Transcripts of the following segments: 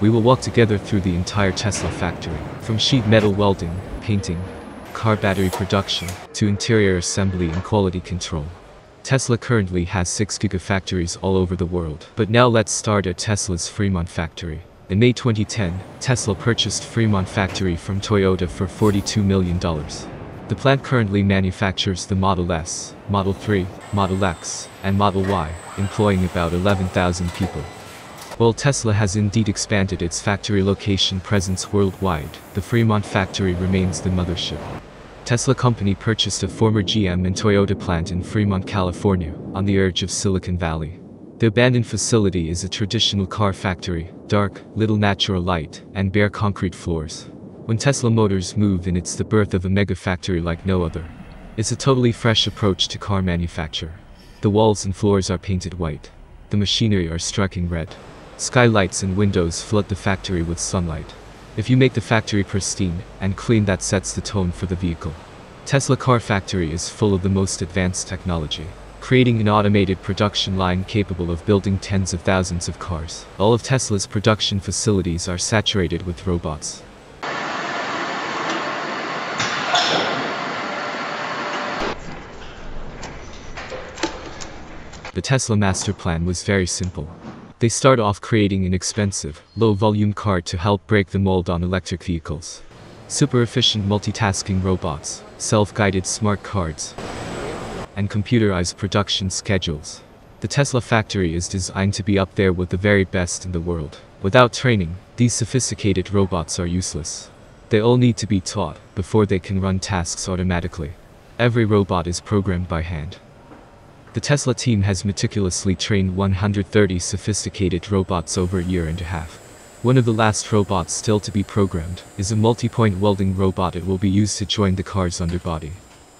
We will walk together through the entire Tesla factory, from sheet metal welding, painting, car battery production, to interior assembly and quality control. Tesla currently has 6 gigafactories all over the world. But now let's start at Tesla's Fremont factory. In May 2010, Tesla purchased Fremont factory from Toyota for $42 million. The plant currently manufactures the Model S, Model 3, Model X, and Model Y, employing about 11,000 people. While Tesla has indeed expanded its factory location presence worldwide, the Fremont factory remains the mothership. Tesla company purchased a former GM and Toyota plant in Fremont, California, on the edge of Silicon Valley. The abandoned facility is a traditional car factory, dark, little natural light, and bare concrete floors. When Tesla Motors move in it's the birth of a mega factory like no other. It's a totally fresh approach to car manufacture. The walls and floors are painted white. The machinery are striking red. Skylights and windows flood the factory with sunlight. If you make the factory pristine and clean that sets the tone for the vehicle. Tesla car factory is full of the most advanced technology, creating an automated production line capable of building tens of thousands of cars. All of Tesla's production facilities are saturated with robots. The Tesla master plan was very simple. They start off creating an expensive, low-volume car to help break the mold on electric vehicles. Super efficient multitasking robots, self-guided smart cards, and computerized production schedules. The Tesla factory is designed to be up there with the very best in the world. Without training, these sophisticated robots are useless. They all need to be taught before they can run tasks automatically. Every robot is programmed by hand. The Tesla team has meticulously trained 130 sophisticated robots over a year and a half. One of the last robots still to be programmed is a multi-point welding robot it will be used to join the car's underbody.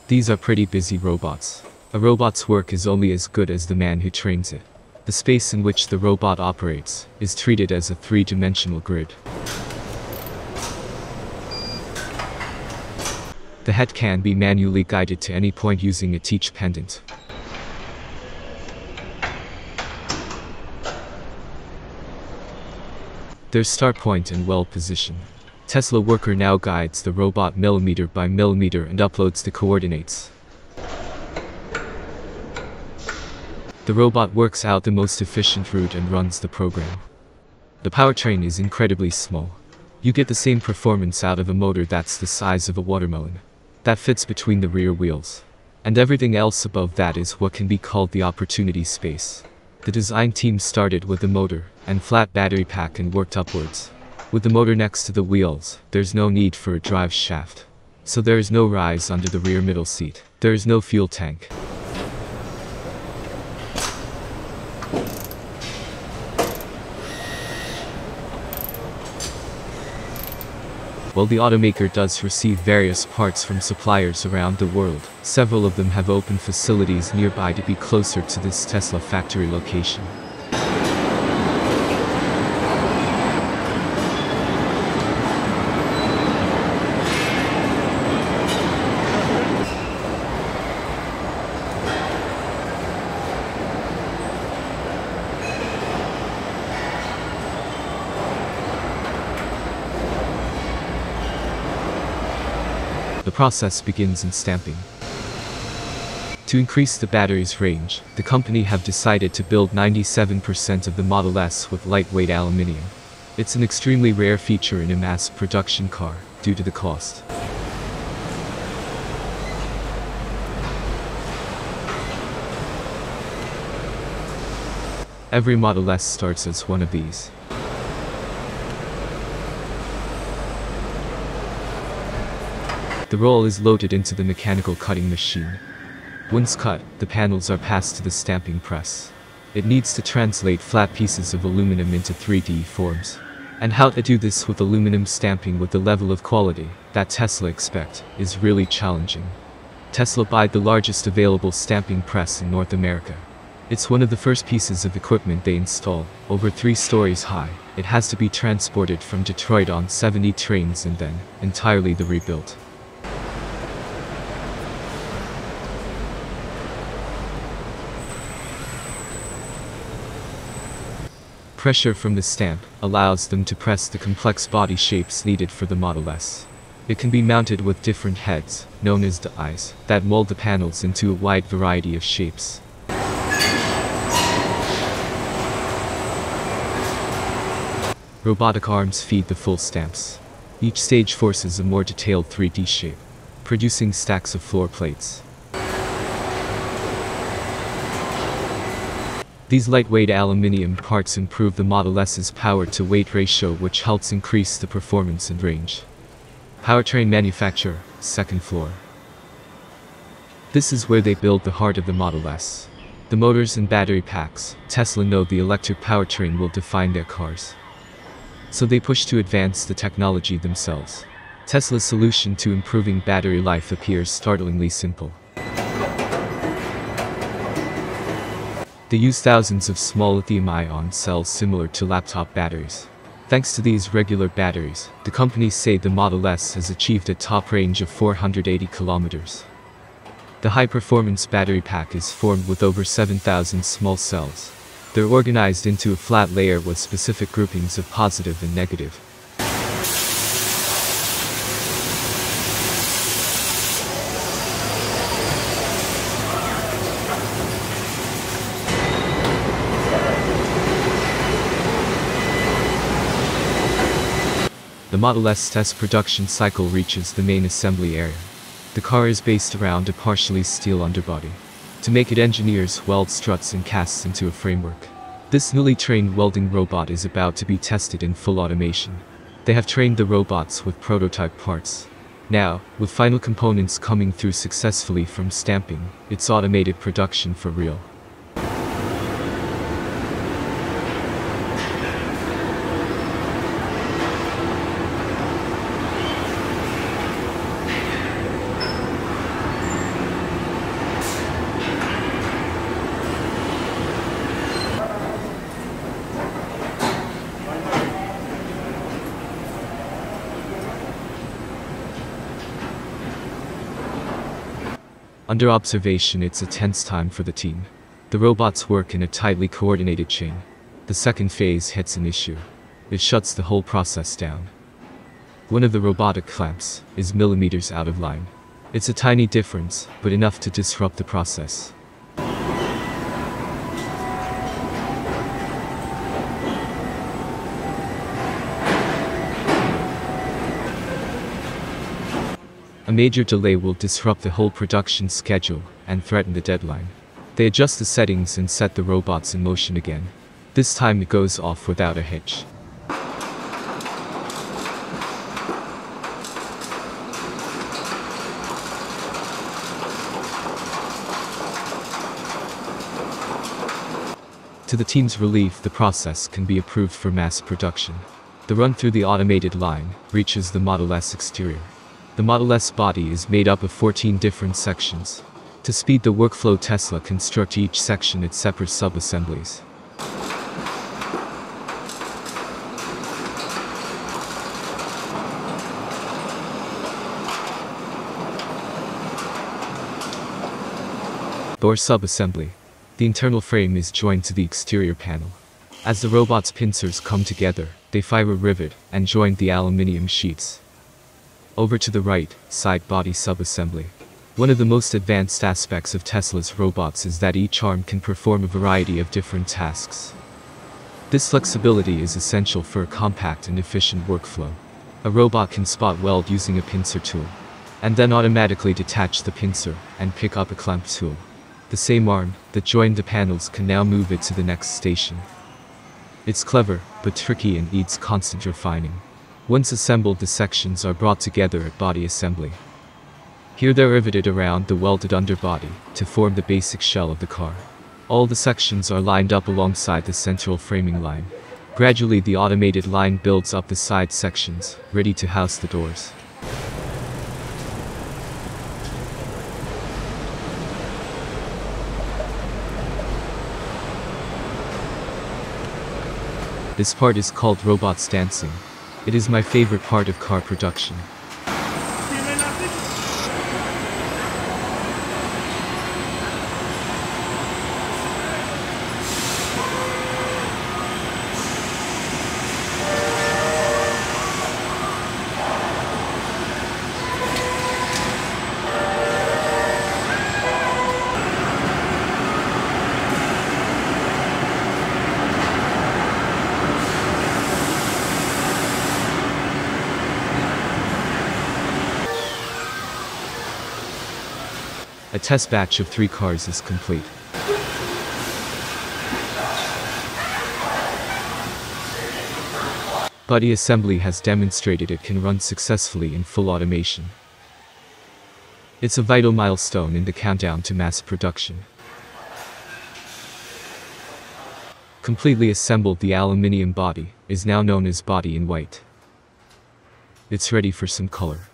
These are pretty busy robots. A robot's work is only as good as the man who trains it. The space in which the robot operates is treated as a three-dimensional grid. The head can be manually guided to any point using a teach pendant. Their start point and well position. Tesla worker now guides the robot millimeter by millimeter and uploads the coordinates. The robot works out the most efficient route and runs the program. The powertrain is incredibly small. You get the same performance out of a motor that's the size of a watermelon. That fits between the rear wheels. And everything else above that is what can be called the opportunity space. The design team started with the motor and flat battery pack and worked upwards. With the motor next to the wheels, there's no need for a drive shaft. So there is no rise under the rear middle seat. There is no fuel tank. While the automaker does receive various parts from suppliers around the world, several of them have open facilities nearby to be closer to this Tesla factory location. The process begins in stamping. To increase the battery's range, the company have decided to build 97% of the Model S with lightweight aluminium. It's an extremely rare feature in a mass production car, due to the cost. Every Model S starts as one of these. The roll is loaded into the mechanical cutting machine. Once cut, the panels are passed to the stamping press. It needs to translate flat pieces of aluminum into 3D forms. And how to do this with aluminum stamping with the level of quality that Tesla expect is really challenging. Tesla buy the largest available stamping press in North America. It's one of the first pieces of equipment they install, over three stories high. It has to be transported from Detroit on 70 trains and then entirely the rebuilt. Pressure from the stamp allows them to press the complex body shapes needed for the Model S. It can be mounted with different heads, known as the dies, that mold the panels into a wide variety of shapes. Robotic arms feed the full stamps. Each stage forces a more detailed 3D shape, producing stacks of floor plates. These lightweight aluminium parts improve the Model S's power to weight ratio which helps increase the performance and range. Powertrain manufacturer, second floor. This is where they build the heart of the Model S. The motors and battery packs, Tesla know the electric powertrain will define their cars. So they push to advance the technology themselves. Tesla's solution to improving battery life appears startlingly simple. They use thousands of small lithium-ion cells similar to laptop batteries. Thanks to these regular batteries, the companies say the Model S has achieved a top range of 480 kilometers. The high-performance battery pack is formed with over 7,000 small cells. They're organized into a flat layer with specific groupings of positive and negative. The Model S test production cycle reaches the main assembly area. The car is based around a partially steel underbody. To make it engineers weld struts and casts into a framework. This newly trained welding robot is about to be tested in full automation. They have trained the robots with prototype parts. Now, with final components coming through successfully from stamping, it's automated production for real. Under observation, it's a tense time for the team. The robots work in a tightly coordinated chain. The second phase hits an issue. It shuts the whole process down. One of the robotic clamps is millimeters out of line. It's a tiny difference, but enough to disrupt the process. A major delay will disrupt the whole production schedule and threaten the deadline. They adjust the settings and set the robots in motion again. This time it goes off without a hitch. To the team's relief, the process can be approved for mass production. The run through the automated line reaches the Model S exterior. The Model S body is made up of 14 different sections. To speed the workflow Tesla construct each section its separate sub-assemblies. Door sub-assembly. The internal frame is joined to the exterior panel. As the robot's pincers come together, they fire a rivet and join the aluminium sheets. Over to the right, side body subassembly. One of the most advanced aspects of Tesla's robots is that each arm can perform a variety of different tasks. This flexibility is essential for a compact and efficient workflow. A robot can spot weld using a pincer tool, and then automatically detach the pincer and pick up a clamp tool. The same arm that joined the panels can now move it to the next station. It's clever, but tricky and needs constant refining. Once assembled the sections are brought together at body assembly. Here they're riveted around the welded underbody to form the basic shell of the car. All the sections are lined up alongside the central framing line. Gradually the automated line builds up the side sections, ready to house the doors. This part is called robots dancing. It is my favorite part of car production. A test batch of three cars is complete. Body assembly has demonstrated it can run successfully in full automation. It's a vital milestone in the countdown to mass production. Completely assembled the aluminium body is now known as body in white. It's ready for some color.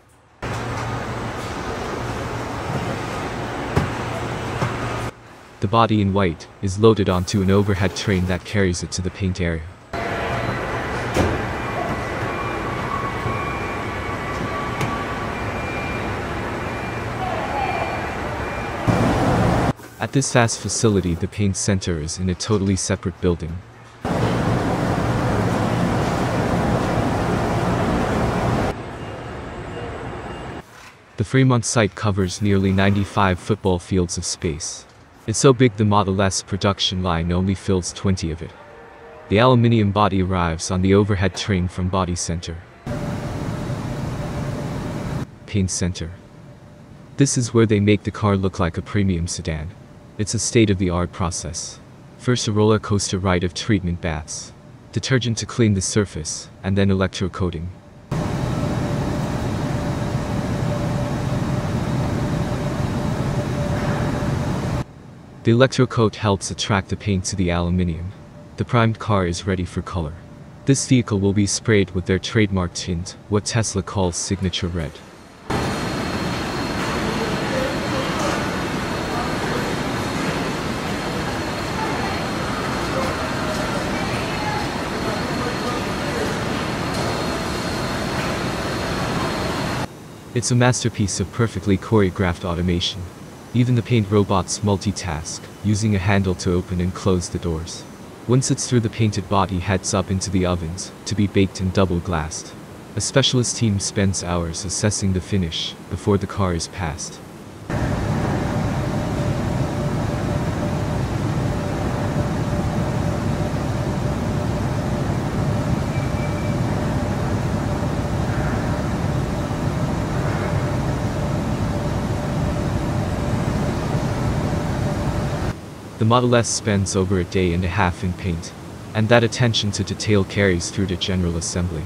The body in white is loaded onto an overhead train that carries it to the paint area. At this fast facility the paint center is in a totally separate building. The Fremont site covers nearly 95 football fields of space. It's so big the Model S production line only fills 20 of it. The aluminium body arrives on the overhead train from Body Center. Paint Center. This is where they make the car look like a premium sedan. It's a state-of-the-art process. First a roller coaster ride of treatment baths, detergent to clean the surface, and then electrocoating. The electrocoat helps attract the paint to the aluminium. The primed car is ready for color. This vehicle will be sprayed with their trademark tint, what Tesla calls signature red. It's a masterpiece of perfectly choreographed automation. Even the paint robots multitask, using a handle to open and close the doors. Once it's through the painted body heads up into the ovens, to be baked and double glassed. A specialist team spends hours assessing the finish, before the car is passed. The Model S spends over a day and a half in paint, and that attention to detail carries through to general assembly.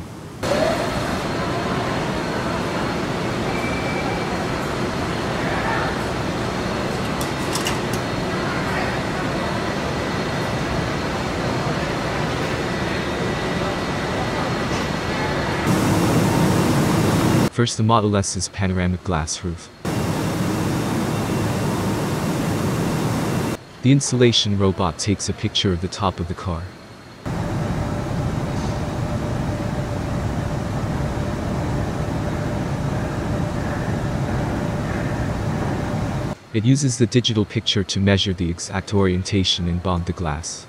First the Model S's panoramic glass roof. The installation robot takes a picture of the top of the car. It uses the digital picture to measure the exact orientation and bond the glass.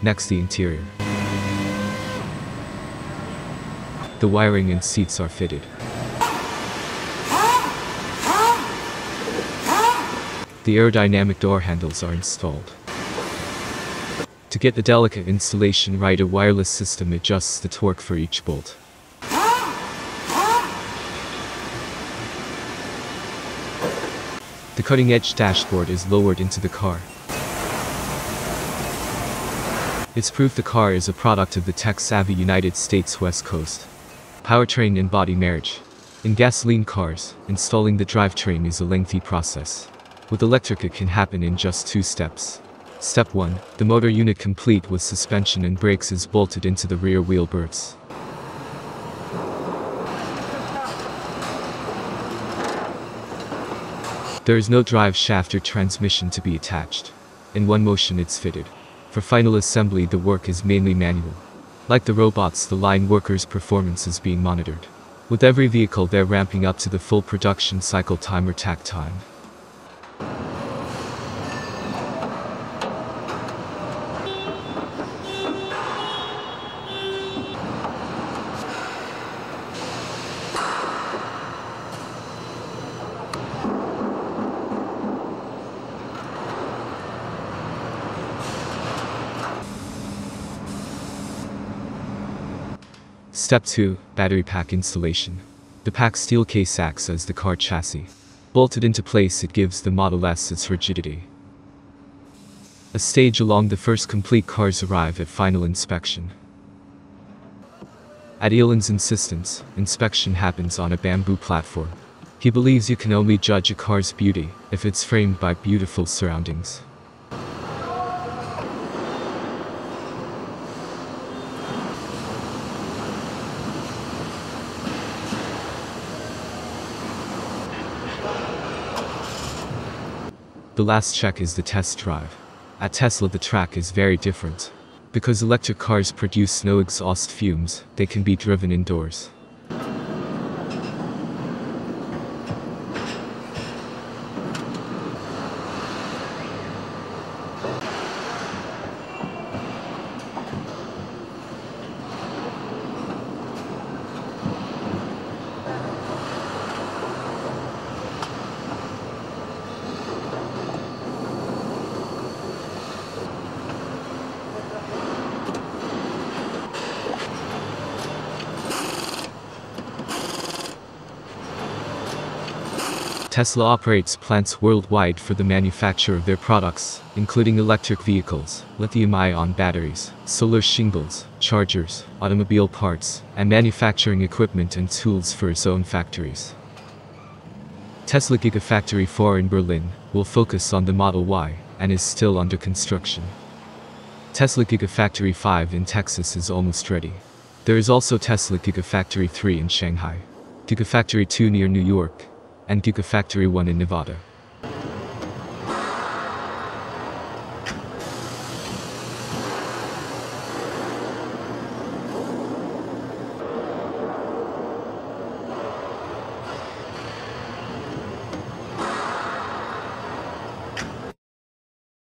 Next the interior. The wiring and seats are fitted. The aerodynamic door handles are installed. To get the delicate installation right a wireless system adjusts the torque for each bolt. The cutting-edge dashboard is lowered into the car. It's proof the car is a product of the tech-savvy United States West Coast. Powertrain and body marriage. In gasoline cars, installing the drivetrain is a lengthy process. With electric it can happen in just two steps. Step 1. The motor unit complete with suspension and brakes is bolted into the rear wheel berths. There is no drive shaft or transmission to be attached. In one motion it's fitted. For final assembly the work is mainly manual. Like the robots the line workers' performance is being monitored. With every vehicle they're ramping up to the full production cycle time or takt time. Step 2. Battery pack installation. The pack steel case acts as the car chassis. Bolted into place it gives the Model S its rigidity. A stage along the first complete cars arrive at final inspection. At Elon's insistence, inspection happens on a bamboo platform. He believes you can only judge a car's beauty if it's framed by beautiful surroundings. The last check is the test drive. At Tesla the track is very different. Because electric cars produce no exhaust fumes, they can be driven indoors. Tesla operates plants worldwide for the manufacture of their products, including electric vehicles, lithium-ion batteries, solar shingles, chargers, automobile parts, and manufacturing equipment and tools for its own factories. Tesla Gigafactory 4 in Berlin will focus on the Model Y and is still under construction. Tesla Gigafactory 5 in Texas is almost ready. There is also Tesla Gigafactory 3 in Shanghai, Gigafactory 2 near New York, and Gigafactory 1 in Nevada.